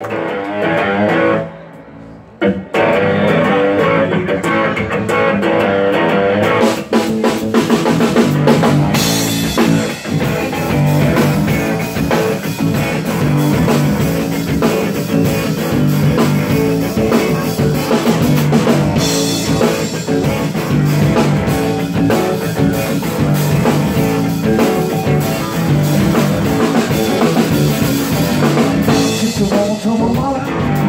Música como uma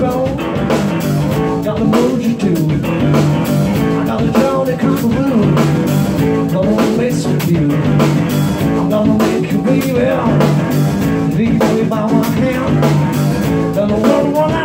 Got the mojo too. I got the Johnny Cockaroo. Gonna mess with you. Gonna make you be. Leave me by my hand. Gonna run one